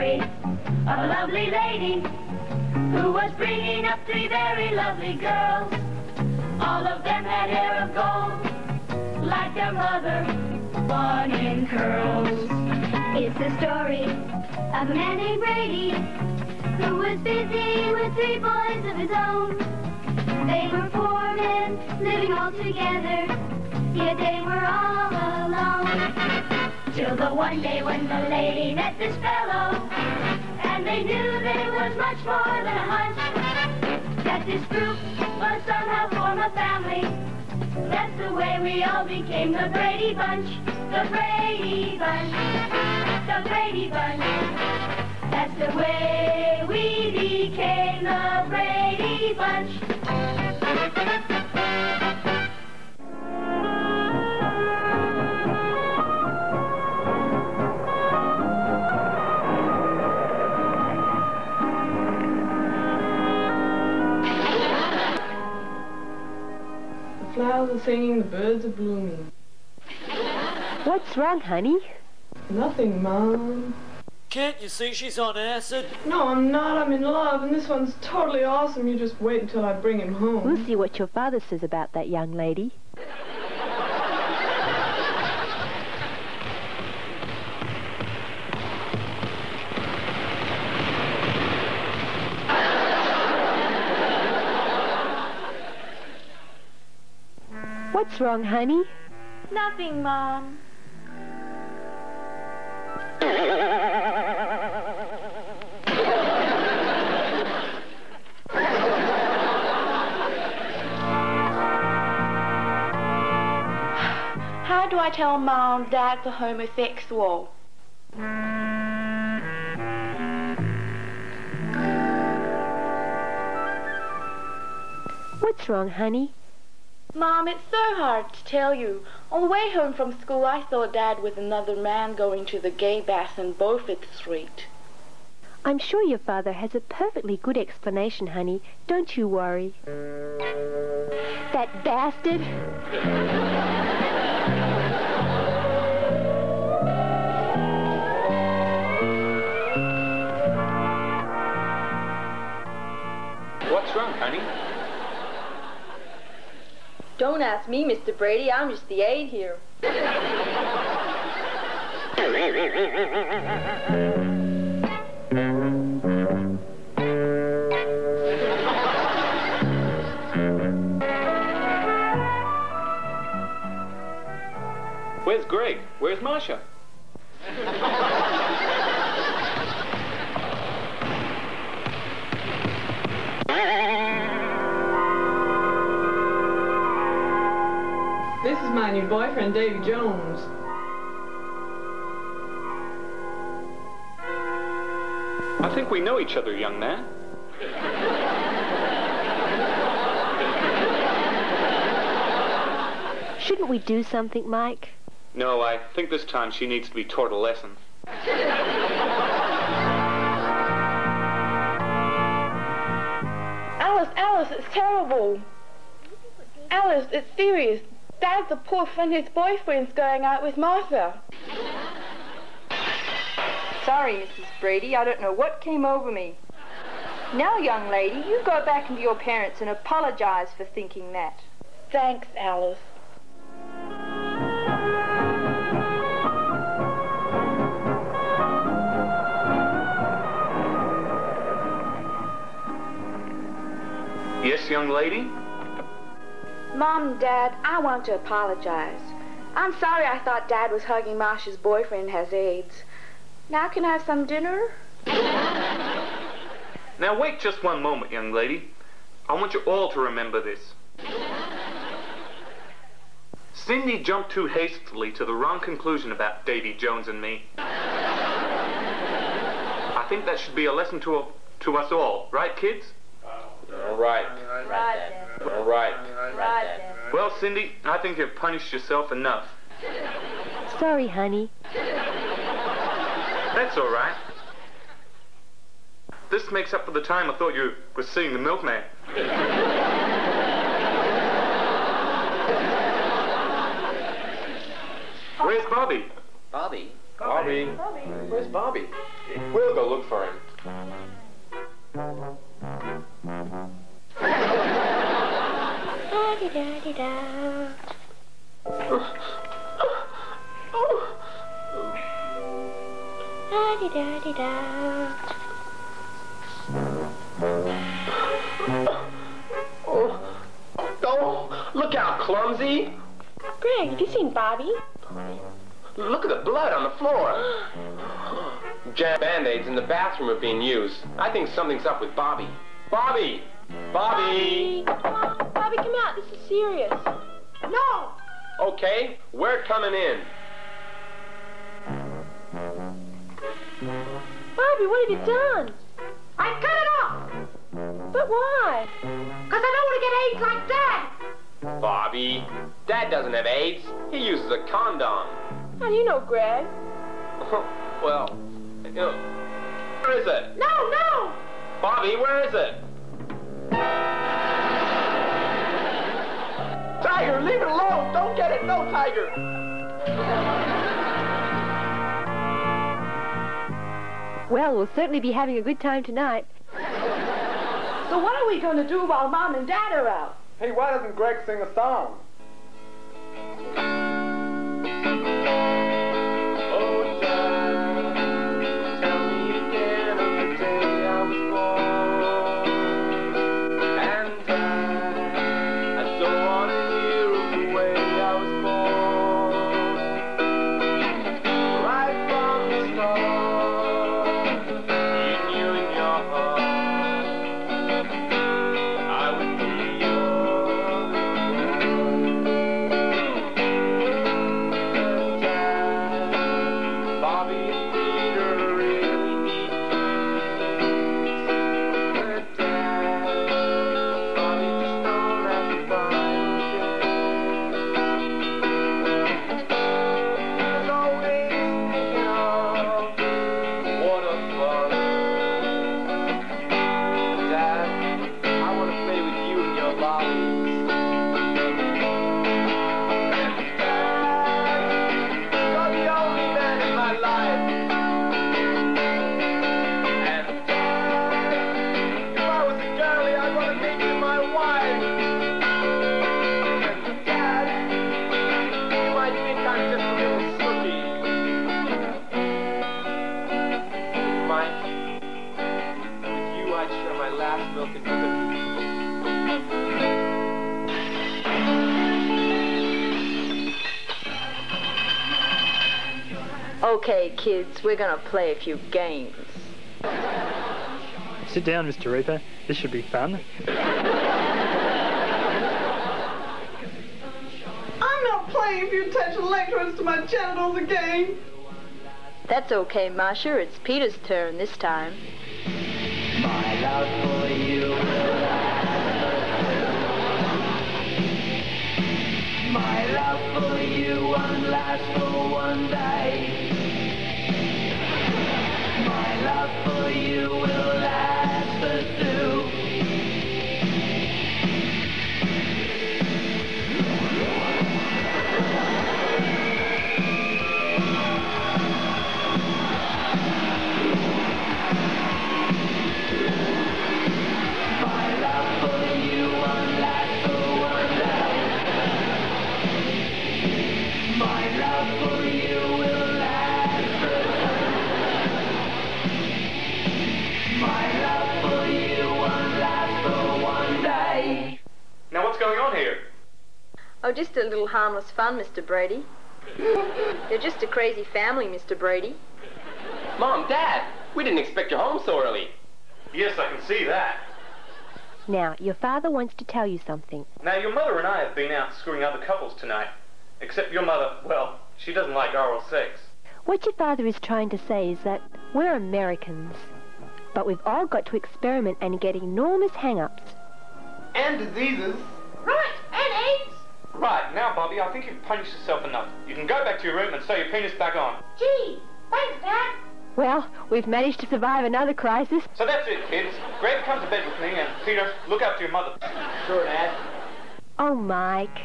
story of a lovely lady who was bringing up three very lovely girls. All of them had hair of gold, like their mother, one in curls. It's the story of a man named Brady who was busy with three boys of his own. They were four men living all together, yet they were all alone. Till the one day when the lady met this fellow, and they knew that it was much more than a hunch, that this group must somehow form a family. That's the way we all became the Brady Bunch, the Brady Bunch, the Brady Bunch. That's the way we became the Brady Bunch. Singing, the birds are blooming. What's wrong, honey? Nothing, Mom. Can't you see she's on acid? No, I'm not. I'm in love, and this one's totally awesome. You just wait until I bring him home. We'll see what your father says about that young lady. What's wrong, honey? Nothing, Mom. How do I tell Mom Dad's a homosexual? What's wrong, honey? Mom, it's so hard to tell you. On the way home from school, I saw Dad with another man going to the gay bath in Beaufort Street. I'm sure your father has a perfectly good explanation, honey. Don't you worry. That bastard! What's wrong, honey? Don't ask me, Mr. Brady. I'm just the aide here. Where's Greg? Where's Marcia? This is my new boyfriend, Davy Jones. I think we know each other, young man. Shouldn't we do something, Mike? No, I think this time she needs to be taught a lesson. Alice, Alice, it's terrible. Alice, it's serious. Dad's a poor friend. His boyfriend's going out with Marcia. Sorry, Mrs. Brady. I don't know what came over me. Now, young lady, you go back into your parents and apologize for thinking that. Thanks, Alice. Yes, young lady? Mom and Dad, I want to apologize. I'm sorry I thought Dad was hugging Marcia's boyfriend and has AIDS. Now can I have some dinner? Now wait just one moment, young lady. I want you all to remember this. Cindy jumped too hastily to the wrong conclusion about Davy Jones and me. I think that should be a lesson to, to us all, right, kids? All right. All right. Well, Cindy, I think you've punished yourself enough. Sorry, honey. That's all right. This makes up for the time I thought you were seeing the milkman. Where's Bobby? Bobby? Bobby. Where's Bobby? We'll go look for him. Da-di-da-di-da. Da-di-da-di-da. Oh, look out, clumsy. Greg, have you seen Bobby? Look at the blood on the floor. Jam band-aids in the bathroom are being used. I think something's up with Bobby. Bobby! Bobby! Bobby, come out. This is serious. No! Okay, we're coming in. Bobby, what have you done? I cut it off. But why? Because I don't want to get AIDS like Dad. Bobby, Dad doesn't have AIDS. He uses a condom. How do you know, Greg? well, you know, where is it? No, no! Bobby, where is it? Tiger, leave it alone. Don't get it. No, Tiger. Well, we'll certainly be having a good time tonight. So what are we going to do while Mom and Dad are out? Hey, why doesn't Greg sing a song? Share milk and cookies. Okay, kids, we're gonna play a few games. Sit down, Mr. Reaper. This should be fun. I'm not playing if you attach electrodes to my genitals again. That's okay, Marcia. It's Peter's turn this time. Last for one day. My love for you will last Oh, just a little harmless fun, Mr. Brady. You're just a crazy family, Mr. Brady. Mom, Dad, we didn't expect you home so early. Yes, I can see that. Now, your father wants to tell you something. Now, your mother and I have been out screwing other couples tonight. Except your mother, well, she doesn't like oral sex. What your father is trying to say is that we're Americans. But we've all got to experiment and get enormous hang-ups. And diseases. Right, and AIDS. Right, now, Bobby, I think you've punished yourself enough. You can go back to your room and sew your penis back on. Gee, thanks, Dad. Well, we've managed to survive another crisis. So that's it, kids. Greg, come to bed with me, and Peter, look after your mother. Sure, Dad. Oh, Mike.